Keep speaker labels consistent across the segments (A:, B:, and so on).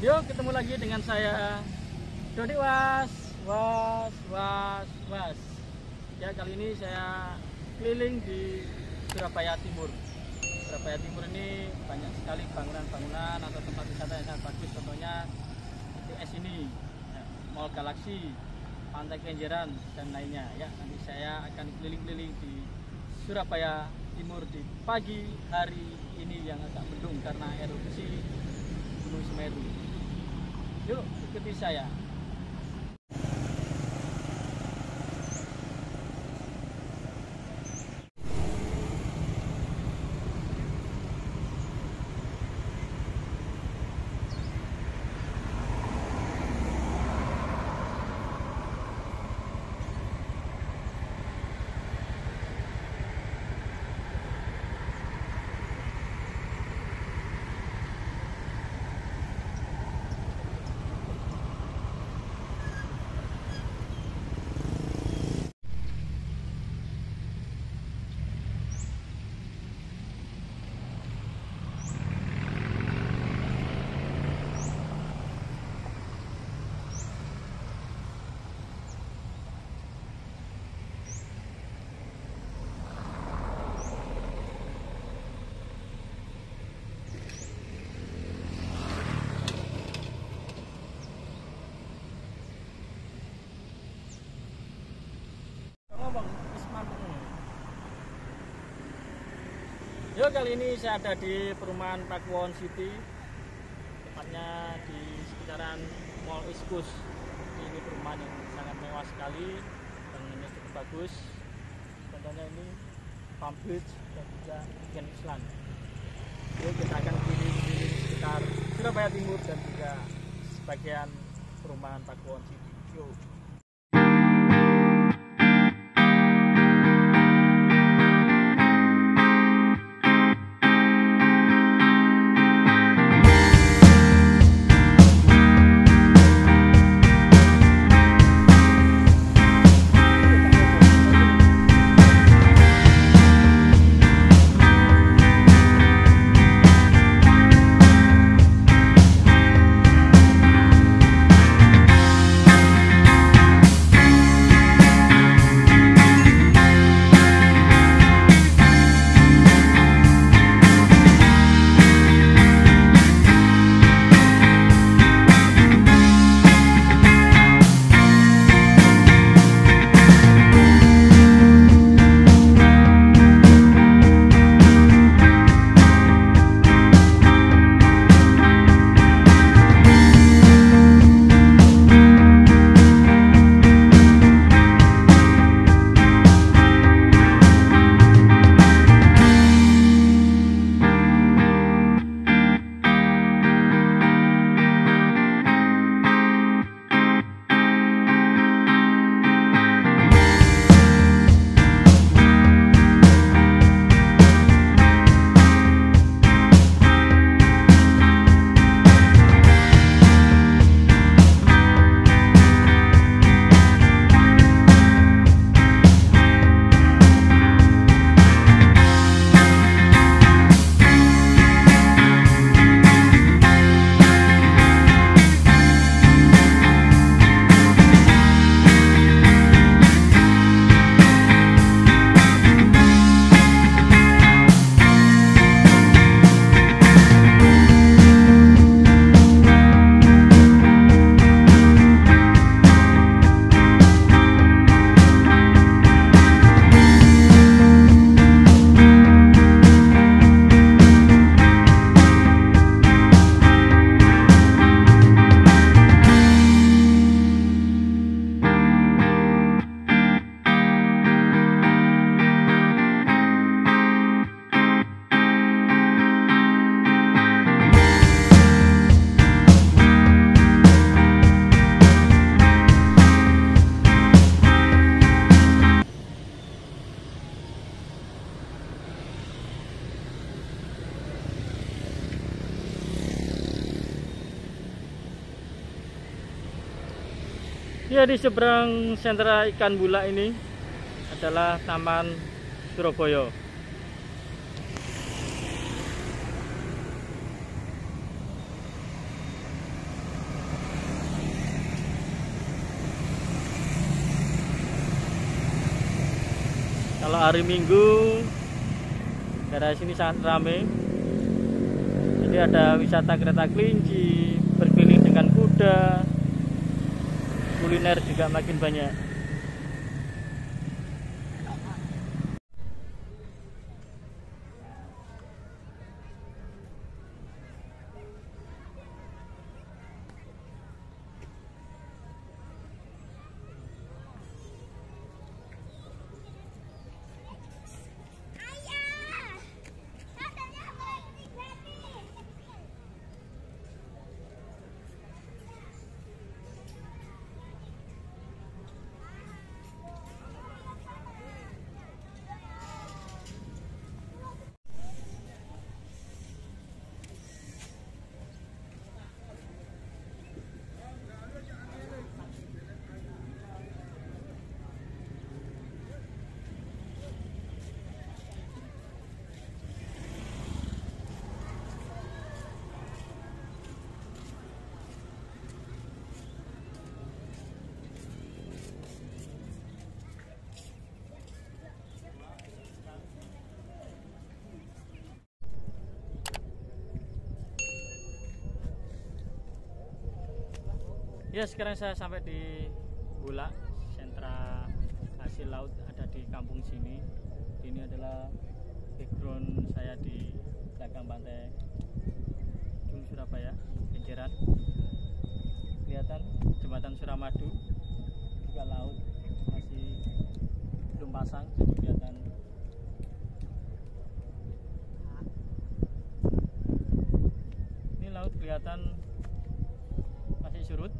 A: Yuk ketemu lagi dengan saya Dodi Was Was Was Was. Ya kali ini saya keliling di Surabaya Timur. Surabaya Timur ini banyak sekali bangunan-bangunan atau tempat wisata yang sangat bagus. Contohnya ITS ini ya, Mall Galaxy Pantai Kenjeran dan lainnya. Ya nanti saya akan keliling-keliling di Surabaya Timur di pagi hari ini yang agak mendung karena erupsi Gunung Semeru Yuk ikuti saya. Yo kali ini saya ada di perumahan Pakuwon City, tepatnya di sekitaran Mall Coast. Ini perumahan yang sangat mewah sekali, bangunannya cukup bagus. Contohnya ini Palm Beach dan juga Weekend Island. Yuk kita akan keliling-keliling sekitar Surabaya Timur dan juga sebagian perumahan Pakuwon City. Yuk. Ya di seberang sentra ikan bula ini adalah Taman Surabaya. Kalau hari Minggu daerah sini sangat ramai. Jadi ada wisata kereta kelinci, berkeliling dengan kuda, kuliner juga makin banyak. Ya sekarang saya sampai di Bulak, sentra hasil laut ada di kampung sini. Ini adalah background saya di belakang pantai Ujung Surabaya, Kenjeran. Kelihatan jembatan Suramadu, juga laut masih belum pasang, jadi kelihatan ini laut kelihatan surut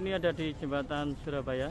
A: ini ada di jembatan Surabaya.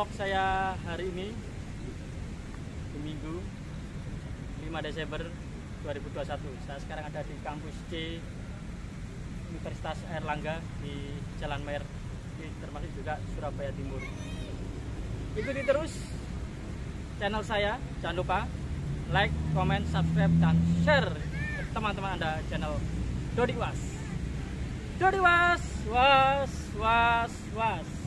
A: Vlog saya hari ini di Minggu 5 Desember 2021. Saya sekarang ada di kampus C Universitas Airlangga di Jalan Mer, termasuk juga Surabaya Timur. Ikuti terus channel saya, jangan lupa like, comment, subscribe, dan share teman-teman Anda channel Dodi Was. Dodi Was, was, was, was.